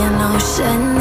an ocean.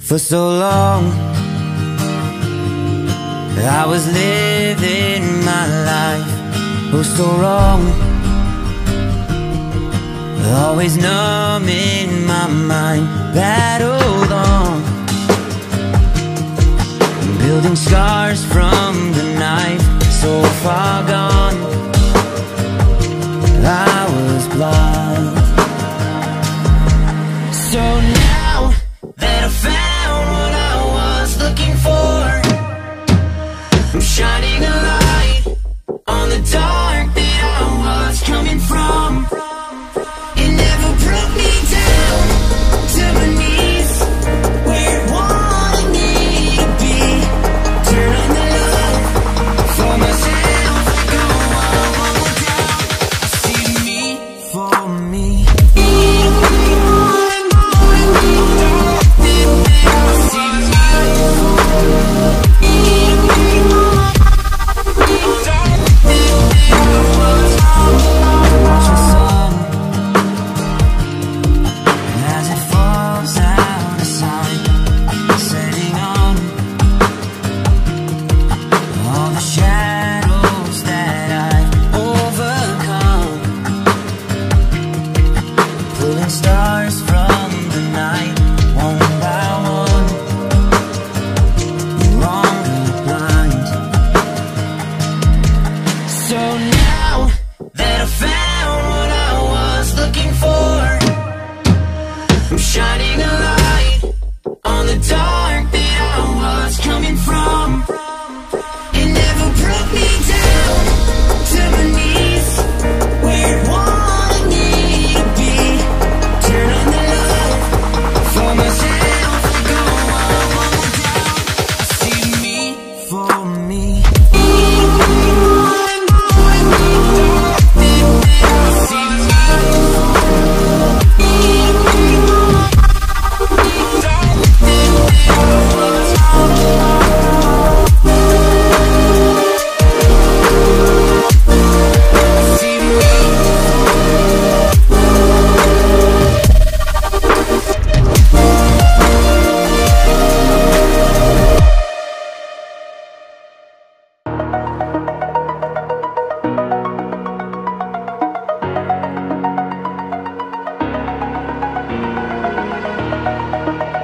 For so long I was living my life Oh so wrong. Always numbing my mind Battled on. Building scars from the knife So far gone.